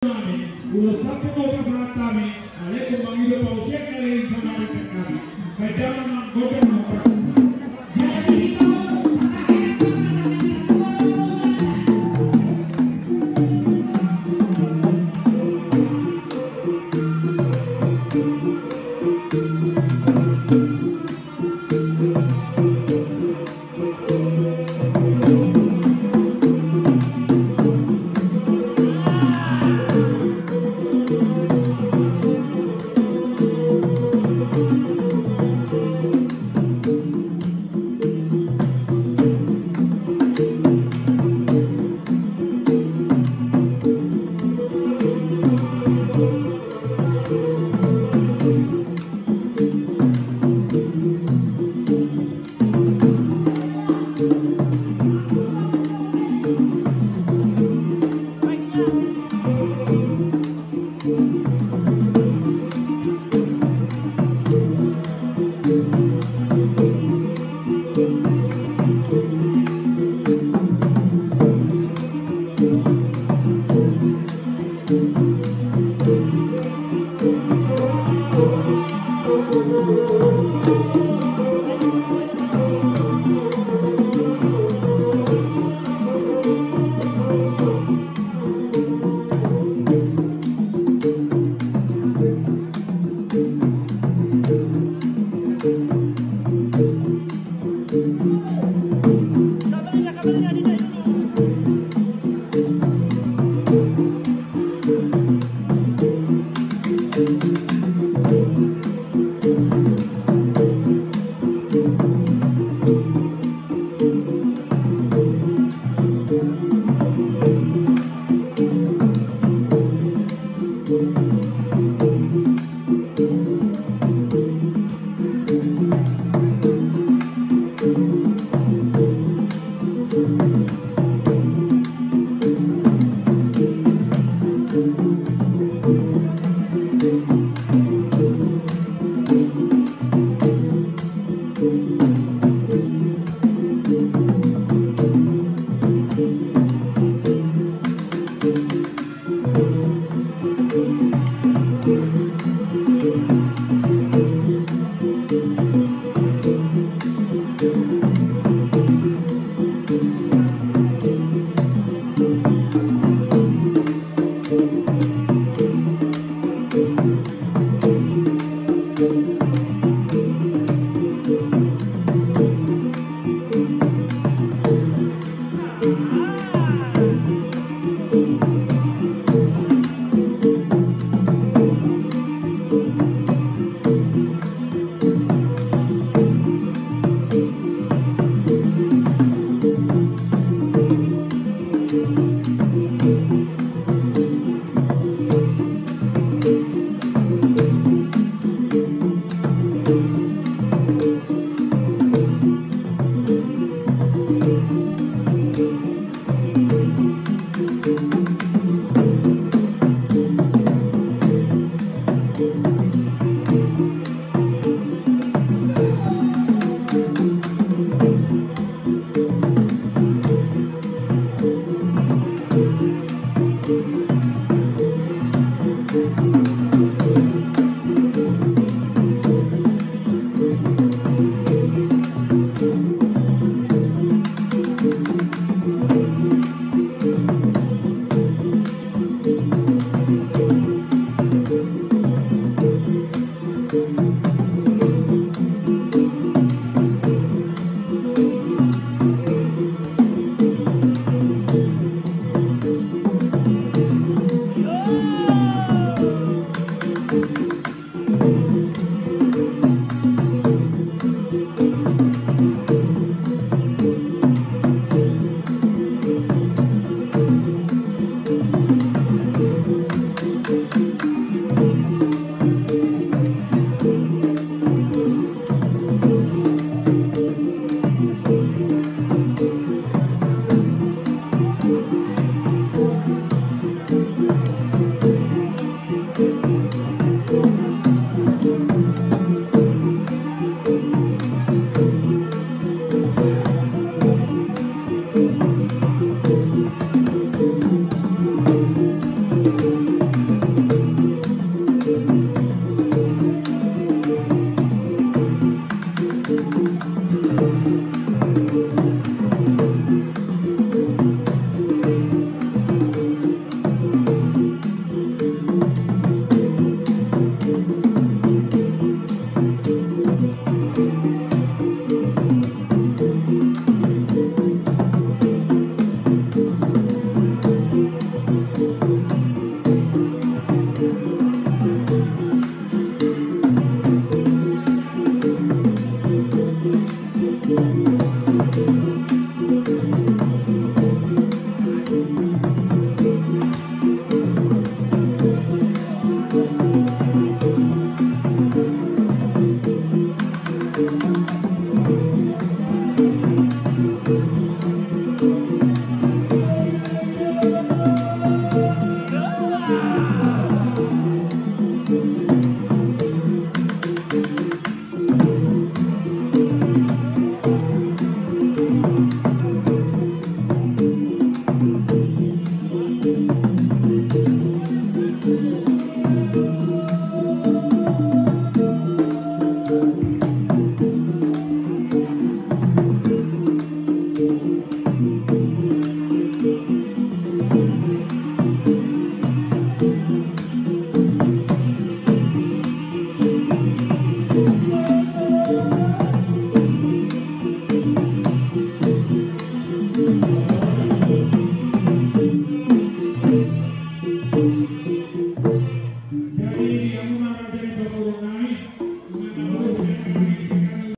namin, usap ko pa sa lahat namin, alay kung mangido pa o siya kalay sa marikat namin.